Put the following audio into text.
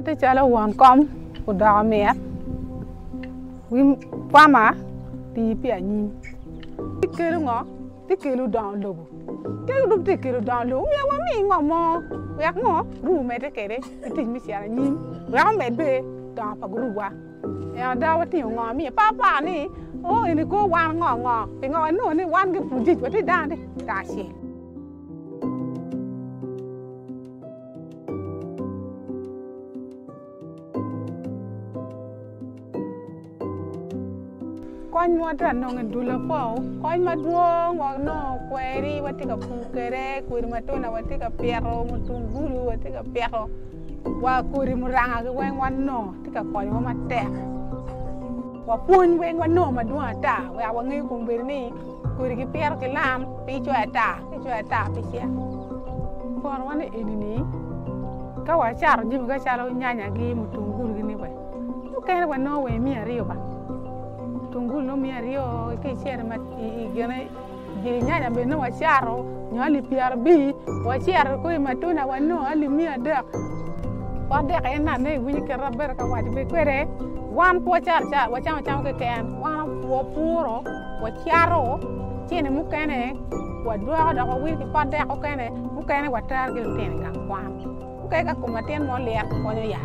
mati calo won kom ku doko myet wi kwama ti yi pia nyim ti kelu ŋo ti kelu dong lobo ti lup ti kelu dong lobo wiya wa mi ŋo mo. Wek ŋo ru mede kede itic mi siana nyim wek omed be dong pa guru wa. Eo da watiyo ŋo mi. Papa ni o ini ko wan ŋo ŋo pi ŋo no ni wan gi pujic wati dadi ta si. Kony mo ta no ngi dula po kony ma duong wa no kweri wa ti ka pukere kweri ma to na wa ti ka tungulu wa ti ka pero wa kuri mo ranga ke wen wan no ti ka kony wa ma te wa pun wen wan no ma duong ta wa wa ngi ni kuri ki pero ke lam pi cho ta pi cho ta pi sia por wan e ni ni ka wa charo jimi ka chalo nyanya gi mo tungulu gi ni wa ka wa no we mi ariyo ba tungulu no mi ario ke chere ma igene jiri nyanya be no wacharo nyo ali piar bi wacharo ko ma tuna wano ali mia ada wadek en na ne wini ke raber ka wach be kwere wan po char cha wacham cham ke wan po puro wacharo mukene wadwa da ko wini pa de ko kene mukene watar gil ten ka kwan. Mukene ka kumaten mo ler konyo ya